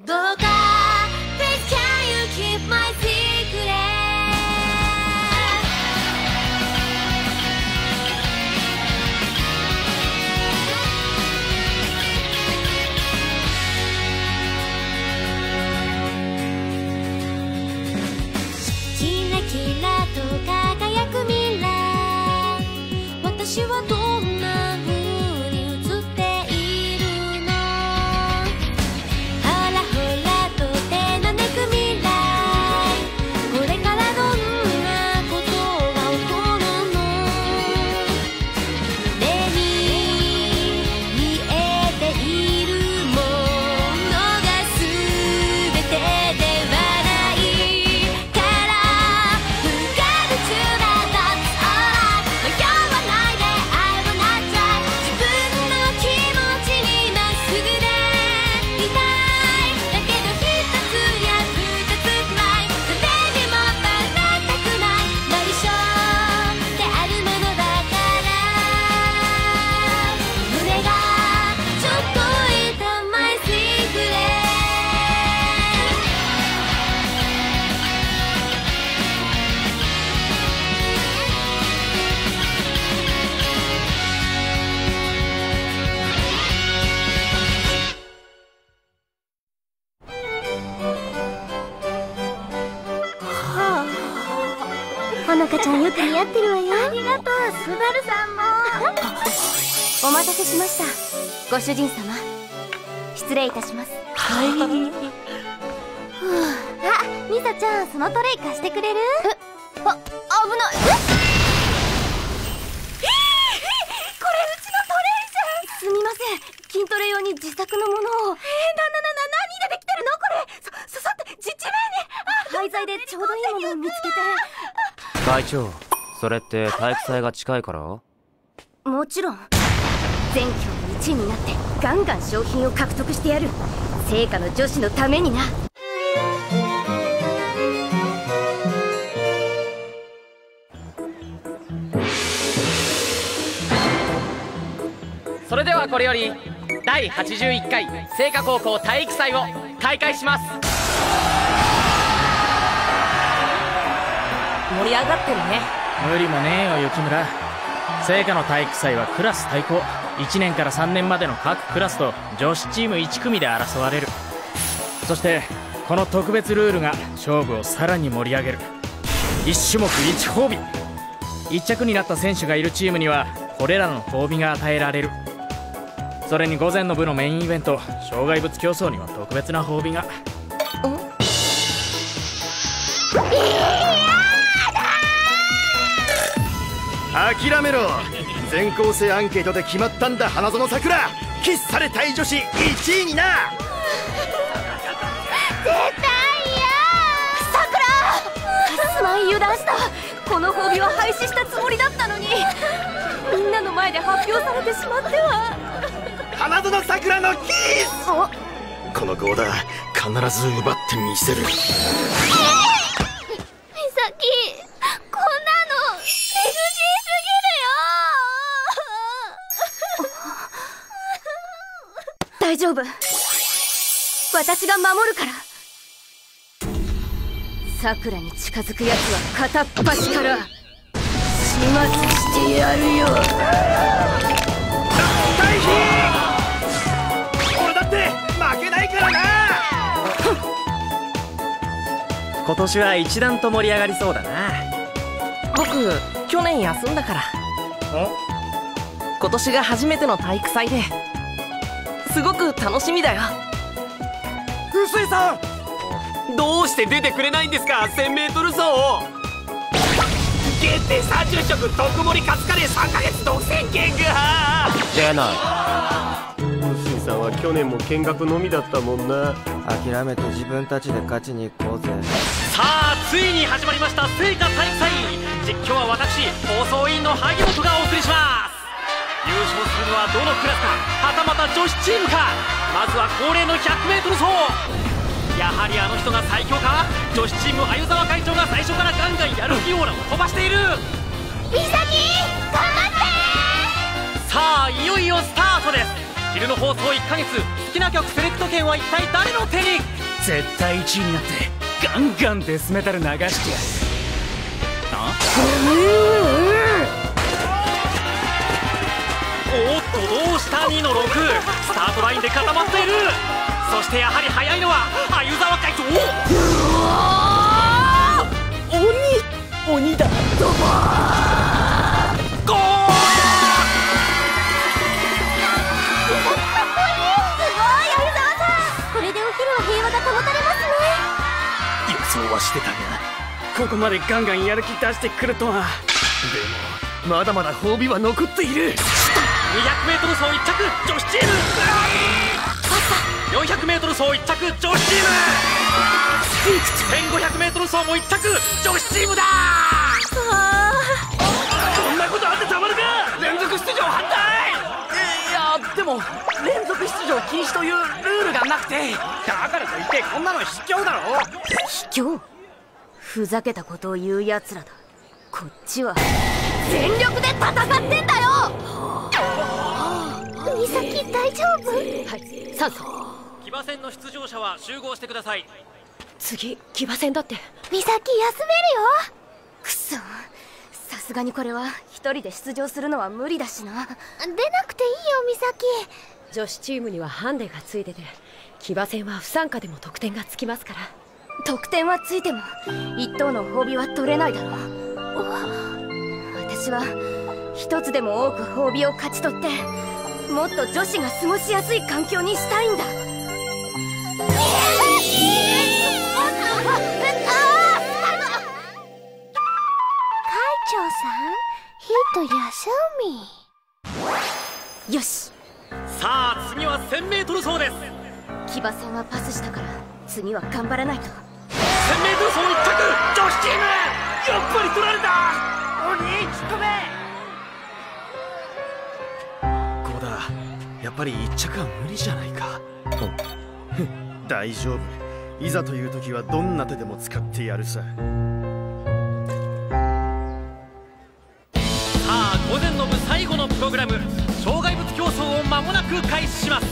どほのかちゃんよく似合ってるわよありがとうスバルさんも。お待たせしました。ご主人様。失礼いたします。はい。あミサちゃんそのトレイ貸してくれる？えあ危ない。え？これうちのトレイじゃん。すみません。筋トレ用に自作のものを。えー、なななな何でできてるの？これ。そそそって実地面に。廃材でちょうどいいものを見つけて会長それって体育祭が近いから？もちろん。全教の1位になってガンガン商品を獲得してやる。成果の女子のためにな。それではこれより第81回聖火高校体育祭を開会します盛り上がってるね。無理もねえよ雪村。聖火の体育祭はクラス対抗。1年から3年までの各クラスと女子チーム1組で争われる。そしてこの特別ルールが勝負をさらに盛り上げる。1種目1褒美。1着になった選手がいるチームにはこれらの褒美が与えられる。それに午前の部のメインイベント障害物競争には特別な褒美が。諦めろ。全校生アンケートで決まったんだ花園さくらキスされたい女子1位にな。すまん油断した。この褒美は廃止したつもりだったのに。みんなの前で発表されてしまっては。花園さくらのキス。おこのゴーダ必ず奪ってみせる。美咲丈夫。私が守るから。さくらに近づくやつは片っ端から。始末してやるよ。回避俺だって負けないからな！今年は一段と盛り上がりそうだな。僕去年休んだから。今年が初めての体育祭ですごく楽しみだよ。臼井さんどうして出てくれないんですか？1000m 走限定30食特盛りカツカレー3ヶ月独占券が出ない。新さんは去年も見学のみだったもんな。諦めて自分たちで勝ちに行こうぜ。さあついに始まりました聖火体育祭実況は私放送委員の萩本がお送りします優勝するのはどのクラスか？はたまた女子チームか？まずは恒例の 100m 走。やはりあの人が最強か？女子チーム鮎沢会長が最初からガンガンやる気オーラを飛ばしている。美咲頑張って！さあいよいよスタートです。昼の放送1ヶ月。好きな曲セレクト権は一体誰の手に？絶対1位になってガンガンデスメタル流してやる。あ？おっとどうした？2の6スタートラインで固まっている。そしてやはり速いのは鮎沢会長鬼鬼だ。ゴー！これでお昼は平和が保たれますね。予想はしてたがここまでガンガンやる気出してくるとは。でもまだまだ褒美は残っている 200m 走1着女子チーム。400m 走1着女子チーム。1500m 走も1着女子チームだ。こんなことあってたまるか。連続出場反対。いやでも連続出場禁止というルールがなくて。だからといってこんなの卑怯だろ。卑怯？ふざけたことを言う奴らだ。こっちは。全力で戦ってんだよ美咲大丈夫？はい酸素騎馬戦の出場者は集合してください。次騎馬戦だって。美咲休めるよ。くそ。さすがにこれは一人で出場するのは無理だしな。出なくていいよ美咲女子チームにはハンデがついてて騎馬戦は不参加でも得点がつきますから。得点はついても一等の褒美は取れないだろう。私は一つでも多く褒美を勝ち取ってもっと女子が過ごしやすい環境にしたいんだ。会長さんヒート休み。よし。さあ次は 1000m 走です。騎馬戦はパスしたから次は頑張らないと。1000m 走1着女子チームやっぱり取られた。鬼突っ込めっぱり一着は無理じゃないか。大丈夫。いざという時はどんな手でも使ってやるさ。さあ午前の部最後のプログラム。障害物競争を間もなく開始します。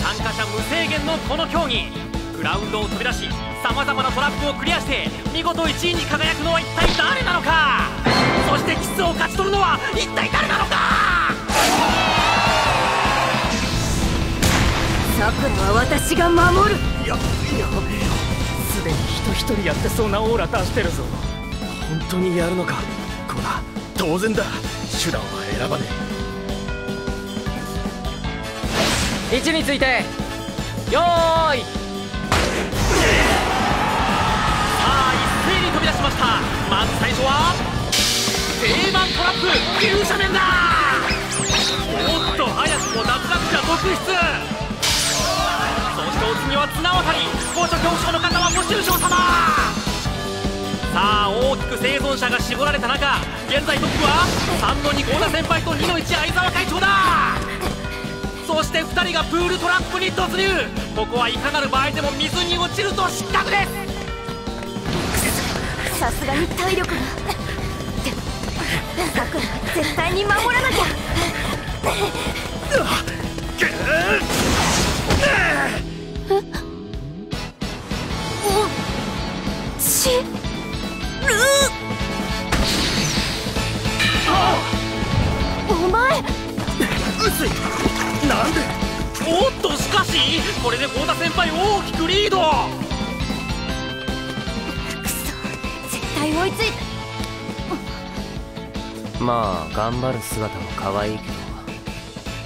参加者無制限のこの競技。グラウンドを飛び出しさまざまなトラップをクリアして見事1位に輝くのは一体誰なのか。そしてキスを勝ち取るのは一体誰なのかさくらは私が守る。ややべえよすでに人一人やってそうなオーラ出してるぞ。本当にやるのか？こうだ当然だ。手段は選ばね位置についてよーい。さあ一斉に飛び出しました。まず最初は定番トラップ急斜面だ。おっと早くも脱落者続出お次は綱渡り高所恐怖症の方はご愁傷様。さあ大きく生存者が絞られた中現在トップは3の2幸田先輩と2の1相沢会長だ。そして2人がプールトラップに突入。ここはいかなる場合でも水に落ちると失格です。さすがに体力が。でもさく絶対に守らなきゃ。っこれで幸田先輩大きくリード。くそ絶対追いついてまあ頑張る姿も可愛いけど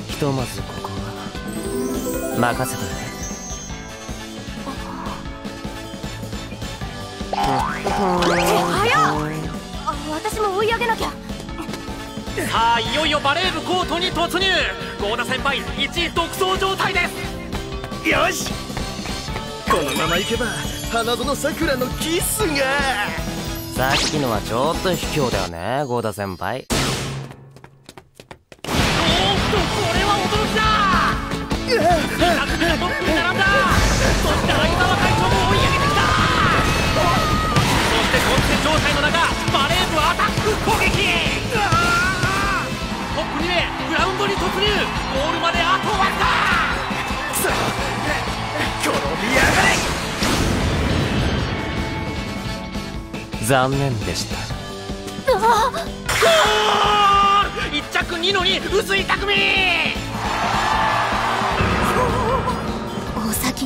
ひとまずここは任せとい私も追い上げなきゃ。さあいよいよバレー部コートに突入。幸田先輩1位独走状態です。よし。このままいけば花園さくらのキスが。さっきのはちょっと卑怯だよね郷田先輩。おっとこれは驚きだ。2着目がトップに並んだ。そして相沢状態の中バレーアタック攻撃。トップ2名グラウンドに突入。ゴールまであとわずか。転びやがれ。残念でした。あ1着2の薄匠。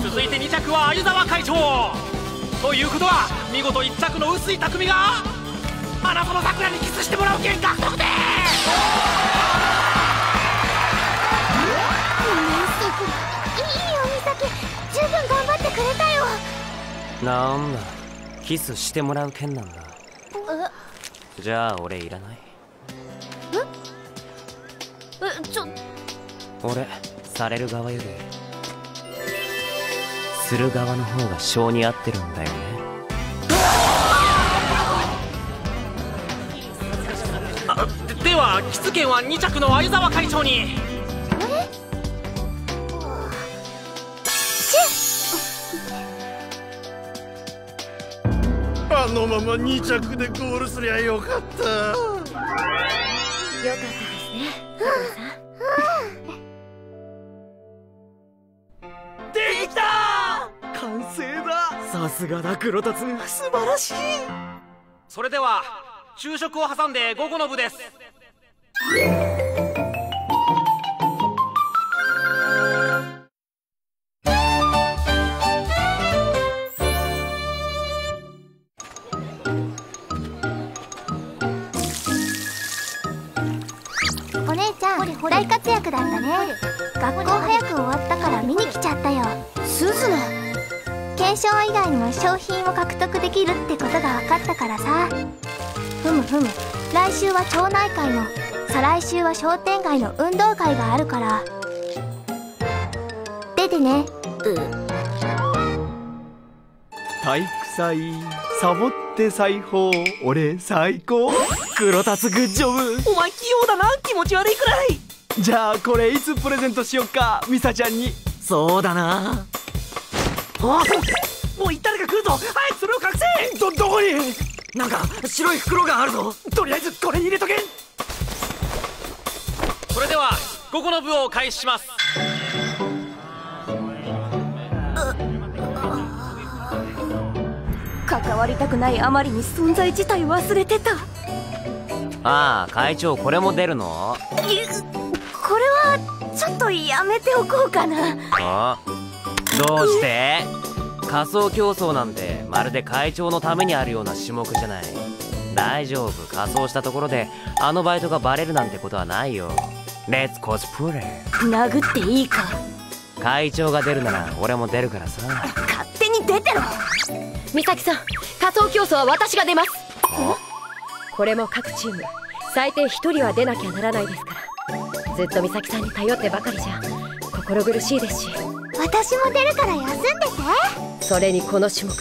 続いて2着は鮎沢会長ということは見事1着の薄井匠が花園桜にキスしてもらう券獲得でいいよ美咲十分頑張ってくれたよなんだキスしてもらう件なんだじゃあ俺いらないえちょ俺される側よりする側の方が性に合ってるんだよね。あでではキス券は2着の鮎沢会長に。あのまま2着でゴールすりゃよかった。よかったですねすがだ黒達素晴らしい。それでは昼食を挟んで午後の部です。分かったからさ。ふむふむ。来週は町内会の再来週は商店街の運動会があるから。出てね。体育祭サボって裁縫俺最高。黒達グッジョブ。お前器用だな。気持ち悪いくらい。じゃあこれいつプレゼントしよっかミサちゃんに。そうだな。あもう誰か来るぞ。早くそれを隠せ。どどこに？なんか白い袋があるぞ。とりあえずこれに入れとけ。それでは午後の部を開始します。関わりたくないあまりに存在自体忘れてた。ああ会長これも出るの？いこれはちょっとやめておこうかな。あどうして？仮想競争なんてまるで会長のためにあるような種目じゃない。大丈夫。仮装したところであのバイトがバレるなんてことはないよ。レッツコスプレ殴っていいか。会長が出るなら俺も出るからさ。勝手に出てろ。美咲さん仮想競争は私が出ます。これも各チーム最低1人は出なきゃならないですから。ずっと美咲さんに頼ってばかりじゃ心苦しいですし。私も出るから休んでてそれにこの種目は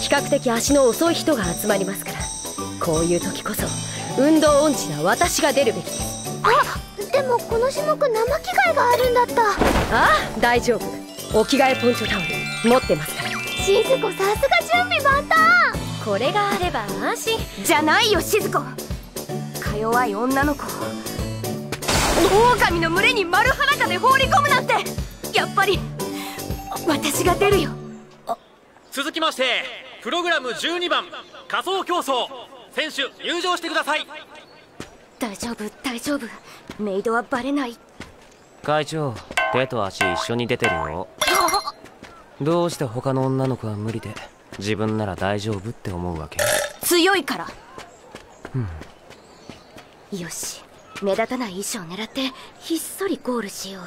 比較的足の遅い人が集まりますから。こういう時こそ運動音痴な私が出るべきです。あでもこの種目生着替えがあるんだった。ああ大丈夫。お着替えポンチョタオル持ってますから。静子さすが準備万端。これがあれば安心。じゃないよ静子か弱い女の子を。狼の群れに丸裸で放り込むなんて。やっぱり私が出るよ続きましてプログラム12番仮想競争。選手入場してください。大丈夫大丈夫。メイドはバレない。会長手と足一緒に出てるよ。どうして他の女の子は無理で自分なら大丈夫って思うわけ？強いから。うん。よし目立たない衣装狙ってひっそりゴールしよう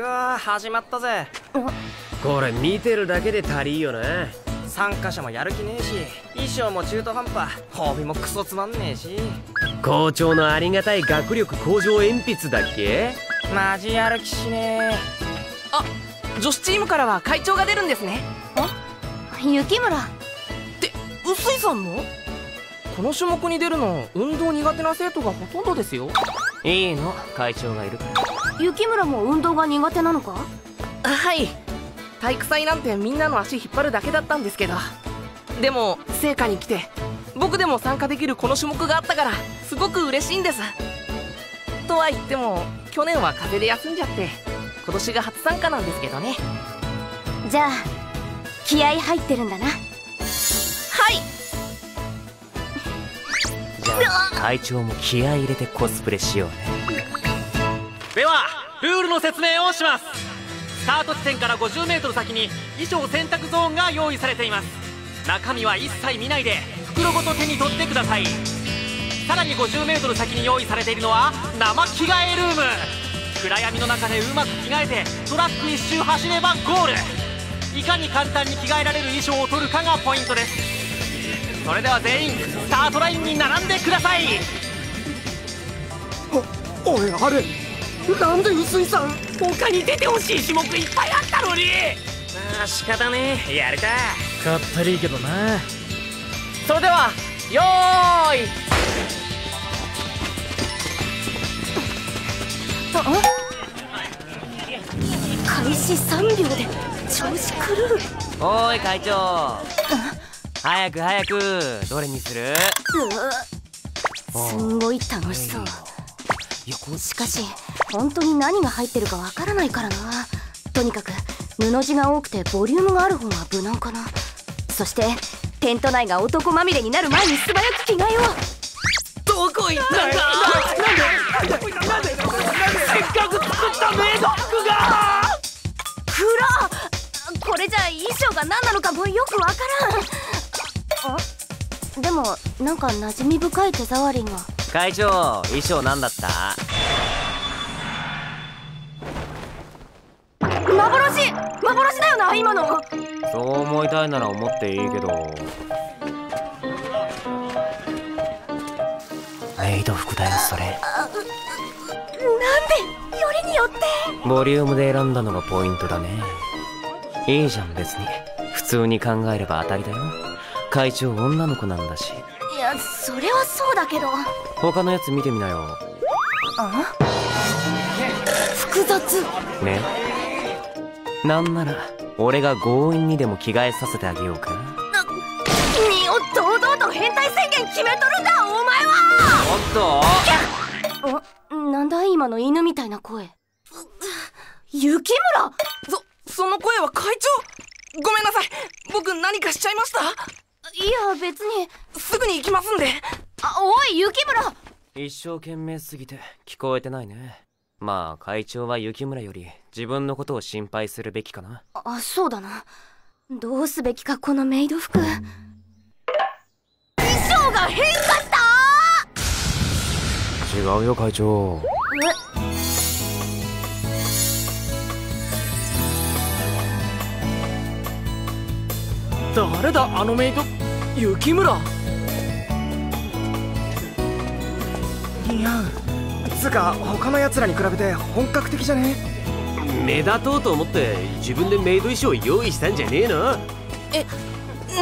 わー始まったぜ。これ見てるだけで足りんよな。参加者もやる気ねえし衣装も中途半端褒美もクソつまんねえし。校長のありがたい学力向上鉛筆だっけ？マジやる気しねあ女子チームからは会長が出るんですね。雪村。って臼井さんの？この種目に出るの運動苦手な生徒がほとんどですよ。いいの会長がいるから雪村も運動が苦手なのか？はい。体育祭なんてみんなの足引っ張るだけだったんですけど。でも聖火に来て僕でも参加できるこの種目があったからすごく嬉しいんです。とは言っても去年は風邪で休んじゃって今年が初参加なんですけどね。じゃあ気合入ってるんだな。はい。会長も気合い入れてコスプレしようねではルールの説明をします。スタート地点から 50m 先に衣装選択ゾーンが用意されています。中身は一切見ないで袋ごと手に取ってください。さらに 50m 先に用意されているのは生着替えルーム。暗闇の中でうまく着替えてトラック一周走ればゴール。いかに簡単に着替えられる衣装を取るかがポイントです。それでは全員スタートラインに並んでください。おいあれ。なんで薄井さん他に出てほしい種目いっぱいあったのに。ああ仕方ねえ。やるかかったりいけどな。それではよーい。開始3秒で調子狂う。おーい会長。早く早く。どれにする？すんごい楽しそうしかし本当に何が入ってるかわからないからな。とにかく布地が多くてボリュームがある方が無難かな。そしてテント内が男まみれになる前に素早く着替えよう。どこ行ったんだ？なんで？なんで？せっかく作ったメイド服がくらこれじゃ衣装が何なのかもよくわからんあで？もなんか馴染み深い手触りが会長衣装なんだった？幻幻だよな今の。そう思いたいなら思っていいけど。メイド服だよそれ。なんでよりによって？ボリュームで選んだのがポイントだね。いいじゃん別に。普通に考えれば当たりだよ。会長女の子なんだし。いやそれはそうだけど他のやつ見てみなよ。あ複雑。ね。なんなら俺が強引にでも着替えさせてあげようか。身を堂々と変態宣言決めとるんだお前おっと？はおなんだ今の犬みたいな声。雪村！そその声は会長！ごめんなさい。僕何かしちゃいました？いや別に。すぐに行きますんであおい雪村。一生懸命すぎて聞こえてないね。まあ会長は雪村より自分のことを心配するべきかな。あそうだな。どうすべきかこのメイド服。衣装が変化した！違うよ会長。誰だあのメイド？雪村いやつうか他の奴らに比べて本格的じゃね？目立とうと思って自分でメイド衣装用意したんじゃねえの？え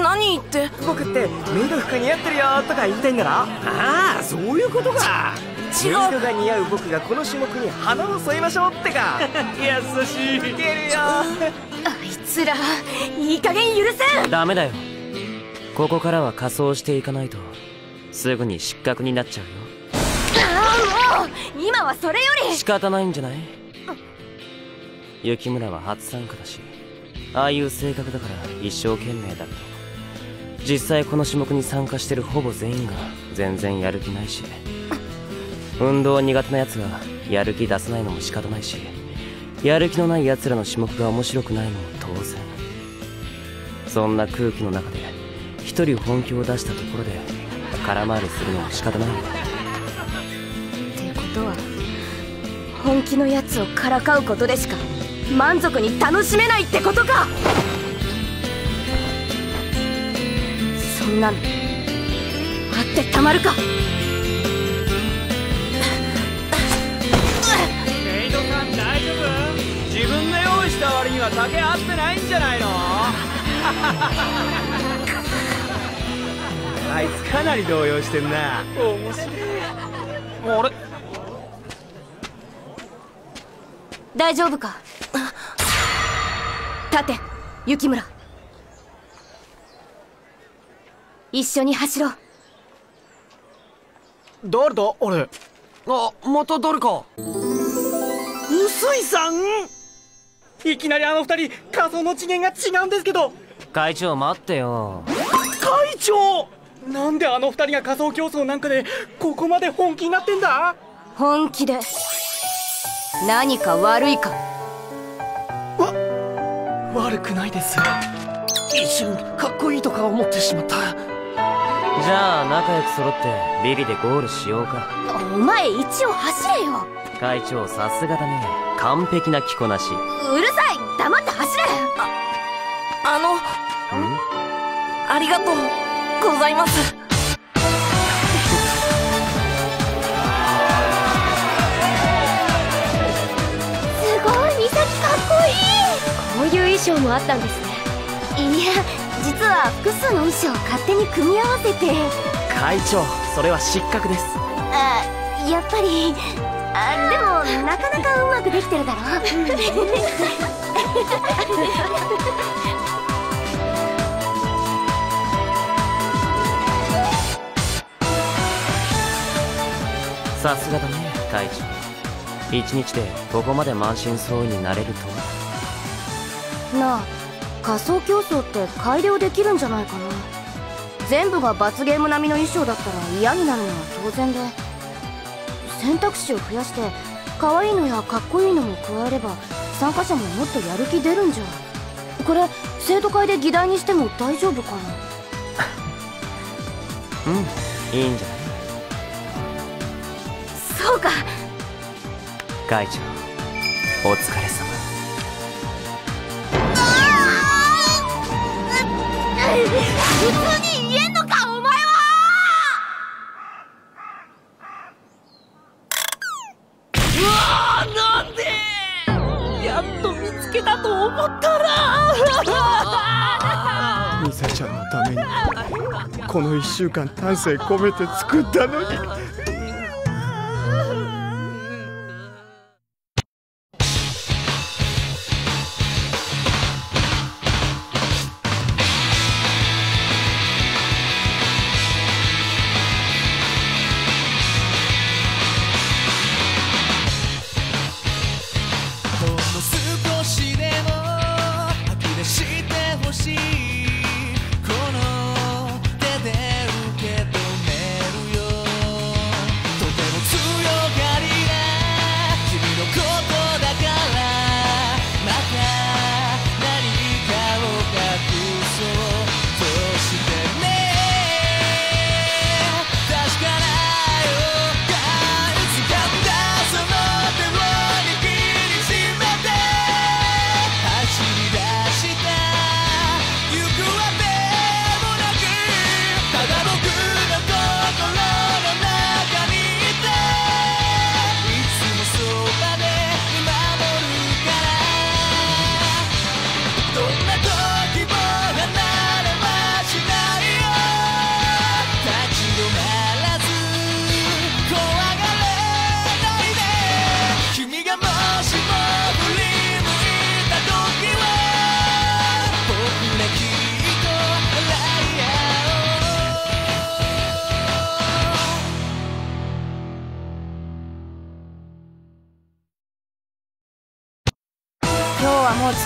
何言って？僕ってメイド服似合ってるよとか言いたいんだろああそういうことか。メイドが似合う僕がこの種目に花を添えましょうってか。優しい。いけるよ。あいつらいい加減許せん。ダメだよ。ここからは仮装していかないと。すぐに失格になっちゃうよ今はそれより。仕方ないんじゃない？雪村は初参加だしああいう性格だから一生懸命だけど実際この種目に参加してるほぼ全員が全然やる気ないし運動苦手な奴がやる気出さないのも仕方ないしやる気のない奴らの種目が面白くないのも当然。そんな空気の中で一人本気を出したところで空回りするのも仕方ない。よっ本気のやつをからかうことでしか満足に楽しめないってことか！そんなのあってたまるか！メイドさん大丈夫？自分で用意した割には竹合ってないんじゃないの？あいつかなり動揺してんな。面白い。あれ大丈夫か？立て雪村。一緒に走ろう。誰だ？あれ。あまた誰か。薄井さん？いきなりあの二人仮想の次元が違うんですけど。会長待ってよ。会長？なんであの二人が仮想競争なんかでここまで本気になってんだ？本気で何か悪いか？悪くないです。一瞬かっこいいとか思ってしまった。じゃあ仲良く揃ってビリでゴールしようか。お前一応走れよ。会長さすがだね。完璧な着こなし。うるさい！黙って走れ！あのありがとうございますす衣装もあったんですね。いや実は複数の衣装を勝手に組み合わせて。会長それは失格です。あやっぱりあでもなかなかうまくできてるだろさすがだね会長。一日でここまで満身創痍になれるとはな。あ仮想競争って改良できるんじゃないかな。全部が罰ゲーム並みの衣装だったら嫌になるのは当然で。選択肢を増やして可愛いのやかっこいいのも加えれば参加者ももっとやる気出るんじゃ。これ生徒会で議題にしても大丈夫かな。うんいいんじゃない？そうか。会長お疲れ様普通に言えんのかお前はうわーなんで？やっと見つけたと思ったら。ミサちゃんのためにこの1週間丹精込めて作ったのに。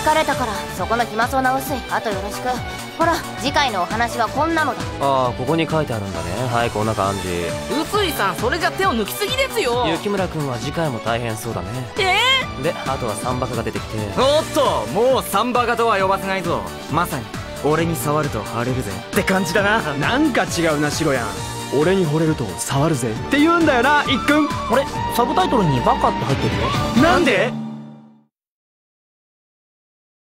疲れたからそこの暇そうな薄いあとよろしく。ほら次回のお話はこんなのだ。ああここに書いてあるんだね。はいこんな感じ。臼井さんそれじゃ手を抜きすぎですよ。雪村君は次回も大変そうだね。えであとはサンバカが出てきて。おっともうサンバカとは呼ばせないぞ。まさに俺に触ると腫れるぜ。って感じだな。なんか違うなシロヤン。俺に惚れると触るぜ。って言うんだよないっくんあれサブタイトルにバカって入ってるよ。なんで？